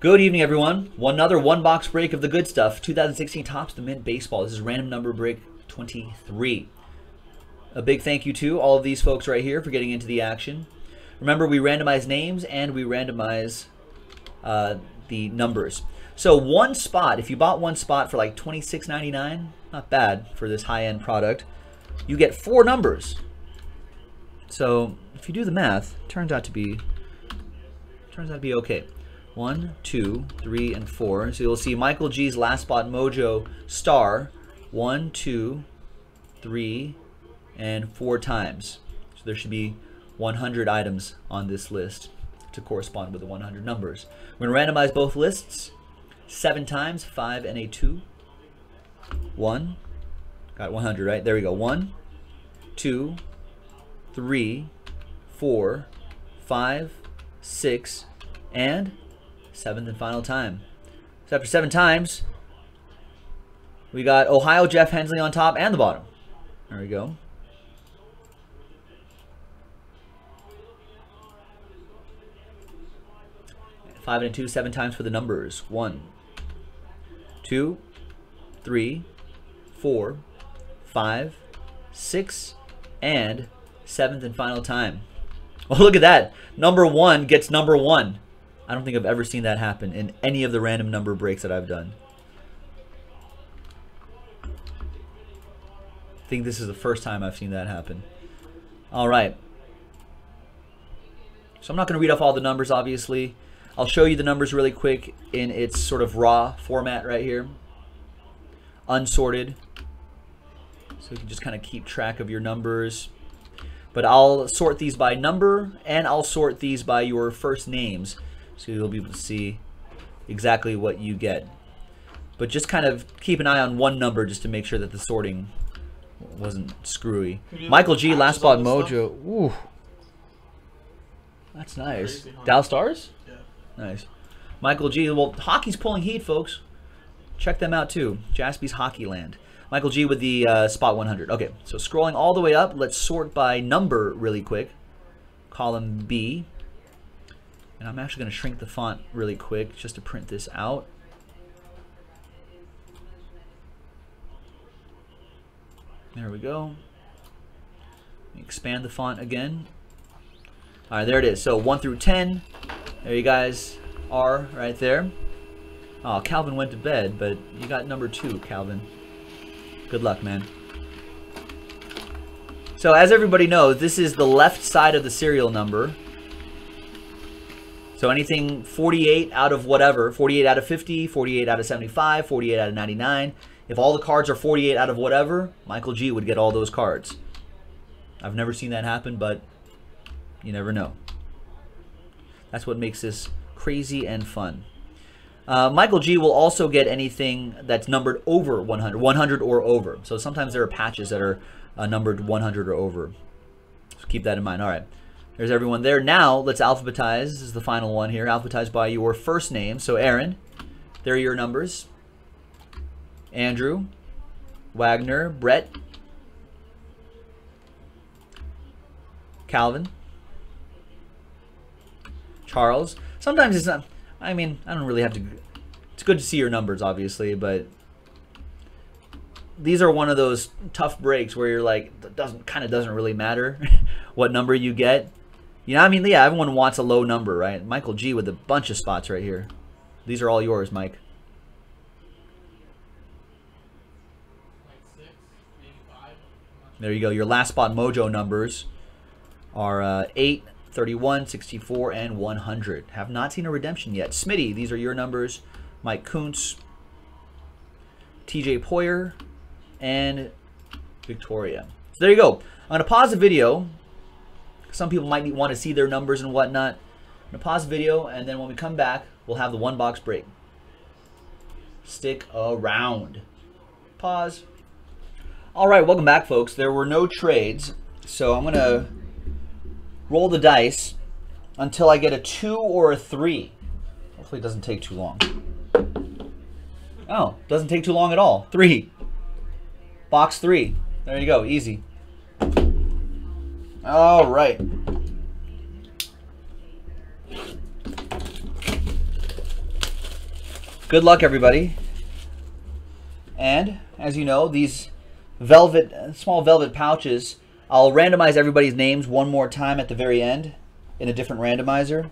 Good evening, everyone. One another one box break of the good stuff. 2016 Topps the Mint Baseball. This is random number break 23. A big thank you to all of these folks right here for getting into the action. Remember, we randomize names and we randomize uh, the numbers. So one spot, if you bought one spot for like $26.99, not bad for this high-end product, you get four numbers. So if you do the math, turns out to be turns out to be okay. One, two, three, and four. So you'll see Michael G's Last Spot Mojo star one, two, three, and four times. So there should be 100 items on this list to correspond with the 100 numbers. We're going to randomize both lists seven times, five and a two. One, got 100, right? There we go. One, two, three, four, five, six, and seventh and final time. So after seven times, we got Ohio Jeff Hensley on top and the bottom. There we go. Five and two, seven times for the numbers. One, two, three, four, five, six, and seventh and final time. Oh, look at that. Number one gets number one. I don't think I've ever seen that happen in any of the random number breaks that I've done. I think this is the first time I've seen that happen. All right. So I'm not going to read off all the numbers, obviously. I'll show you the numbers really quick in its sort of raw format right here. Unsorted. So you can just kind of keep track of your numbers. But I'll sort these by number, and I'll sort these by your first names. So you'll be able to see exactly what you get. But just kind of keep an eye on one number just to make sure that the sorting wasn't screwy. Michael G, Last Spot Mojo. Ooh. That's nice. Dow Stars? Yeah. Nice. Michael G. Well, hockey's pulling heat, folks. Check them out too. Jaspy's Hockey Land. Michael G with the uh, spot 100. Okay, so scrolling all the way up, let's sort by number really quick. Column B. And I'm actually going to shrink the font really quick just to print this out. There we go. Expand the font again. All right, there it is. So 1 through 10. There you guys are right there. Oh, Calvin went to bed, but you got number 2, Calvin. Good luck, man. So as everybody knows, this is the left side of the serial number. So anything 48 out of whatever, 48 out of 50, 48 out of 75, 48 out of 99. If all the cards are 48 out of whatever, Michael G would get all those cards. I've never seen that happen, but you never know. That's what makes this crazy and fun. Uh, Michael G will also get anything that's numbered over 100, 100 or over. So sometimes there are patches that are uh, numbered 100 or over. So keep that in mind. All right. There's everyone there. Now let's alphabetize. This is the final one here. Alphabetize by your first name. So Aaron, there are your numbers. Andrew, Wagner, Brett, Calvin, Charles. Sometimes it's not. I mean, I don't really have to. It's good to see your numbers, obviously, but these are one of those tough breaks where you're like, doesn't kind of doesn't really matter what number you get. You know, I mean, yeah, everyone wants a low number, right? Michael G with a bunch of spots right here. These are all yours, Mike. There you go. Your last spot mojo numbers are uh, 8, 31, 64, and 100. Have not seen a redemption yet. Smitty, these are your numbers. Mike Kuntz, TJ Poyer, and Victoria. So there you go. I'm going to pause the video. Some people might want to see their numbers and whatnot. I'm to pause the video, and then when we come back, we'll have the one box break. Stick around. Pause. All right, welcome back, folks. There were no trades, so I'm going to roll the dice until I get a two or a three. Hopefully it doesn't take too long. Oh, doesn't take too long at all. Three. Box three. There you go, easy. All right. Good luck, everybody. And as you know, these velvet, small velvet pouches, I'll randomize everybody's names one more time at the very end in a different randomizer.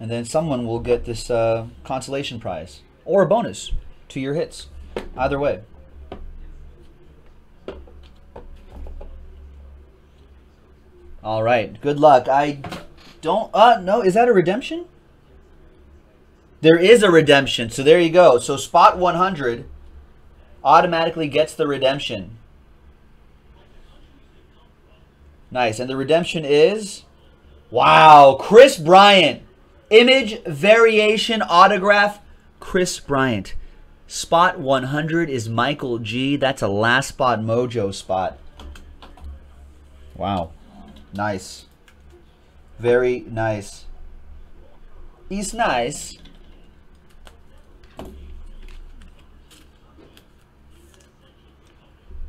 And then someone will get this uh, consolation prize or a bonus to your hits. Either way. All right. Good luck. I don't. Uh, no. Is that a redemption? There is a redemption. So there you go. So spot 100 automatically gets the redemption. Nice. And the redemption is. Wow. Kris Bryant. Image variation autograph. Kris Bryant. Spot 100 is Michael G. That's a last spot mojo spot. Wow. Nice. Very nice. He's nice.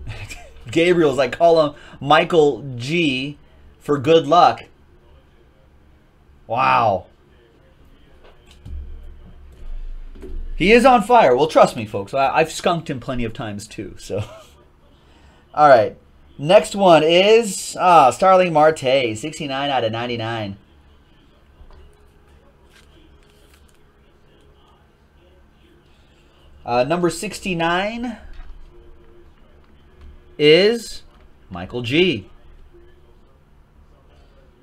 Gabriel's, I call him Michael G for good luck. Wow. He is on fire. Well, trust me, folks. I, have skunked him plenty of times too. So, all right. Next one is ah, Starling Marte, 69 out of 99. Uh, number 69 is Michael G.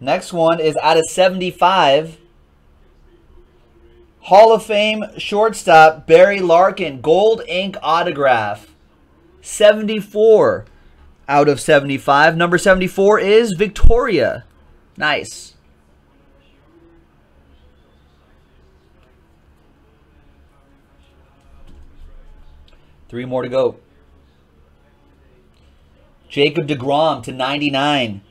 Next one is out of 75. Hall of Fame shortstop Barry Larkin, gold ink autograph. 74 out of 75. Number 74 is Victoria. Nice. Three more to go. Jacob DeGrom to 99.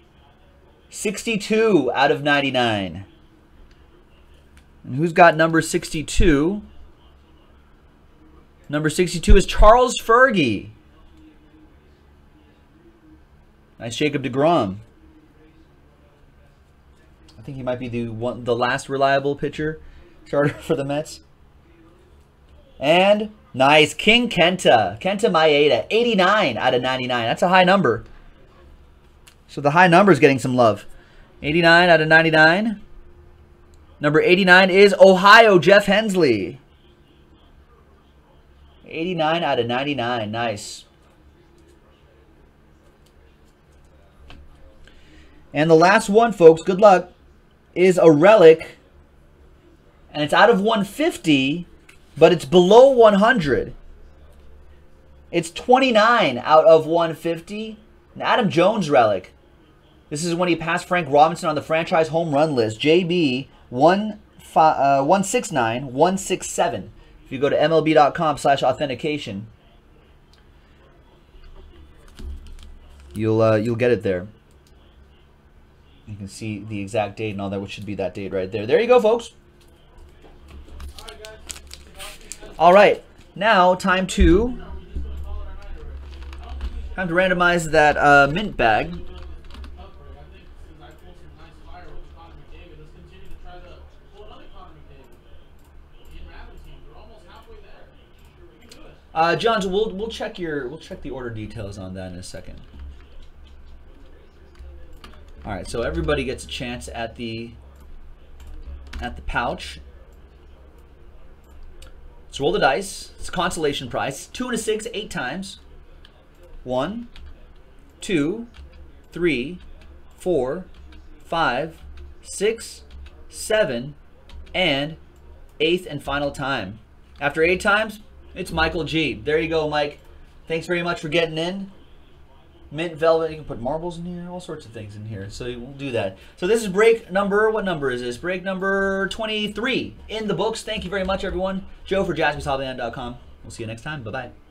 62 out of 99. And who's got number 62? Number 62 is Charles Fergie. Nice Jacob DeGrom. I think he might be the one, the last reliable pitcher starter for the Mets. And nice King Kenta, Kenta Maeda, 89 out of 99. That's a high number. So the high number is getting some love. 89 out of 99. Number 89 is Ohio Jeff Hensley. 89 out of 99. Nice. And the last one, folks, good luck, is a relic. And it's out of 150, but it's below 100. It's 29 out of 150. An Adam Jones relic. This is when he passed Frank Robinson on the franchise home run list. JB 169 uh, 167. If you go to MLB.com slash authentication, you'll uh, you'll get it there. You can see the exact date and all that, which should be that date right there. There you go, folks. All right, now time to time to randomize that uh, mint bag. Uh, Johns, we'll we'll check your we'll check the order details on that in a second. All right, so everybody gets a chance at the at the pouch. Let's roll the dice. It's a consolation prize. Two and a six, eight times. One, two, three, four, five, six, seven, and eighth and final time. After eight times, it's Michael G. There you go, Mike. Thanks very much for getting in mint velvet. You can put marbles in here, all sorts of things in here. So we'll do that. So this is break number, what number is this? Break number 23 in the books. Thank you very much, everyone. Joe for jaspyshobbyland.com. We'll see you next time. Bye-bye.